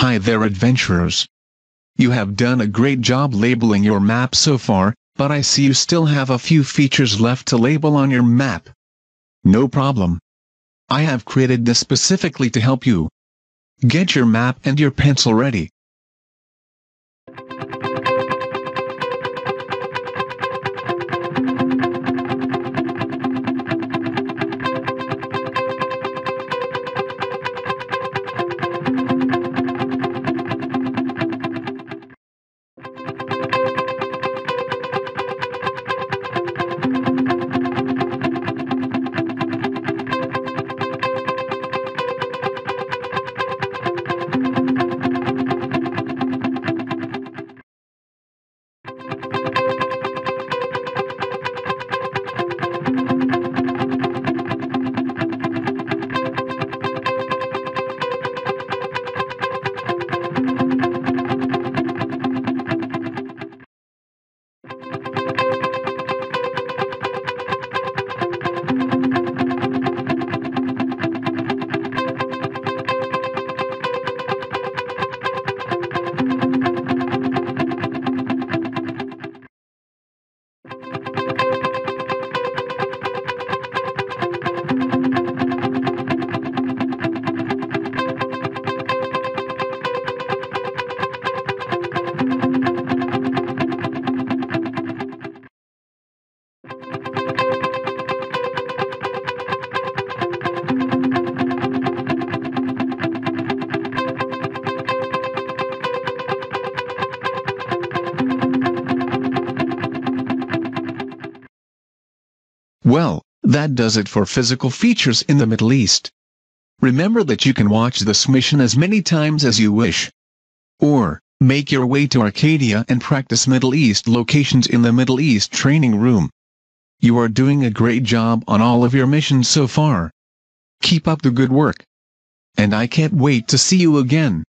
Hi there adventurers. You have done a great job labeling your map so far, but I see you still have a few features left to label on your map. No problem. I have created this specifically to help you. Get your map and your pencil ready. Well, that does it for physical features in the Middle East. Remember that you can watch this mission as many times as you wish. Or, make your way to Arcadia and practice Middle East locations in the Middle East training room. You are doing a great job on all of your missions so far. Keep up the good work. And I can't wait to see you again.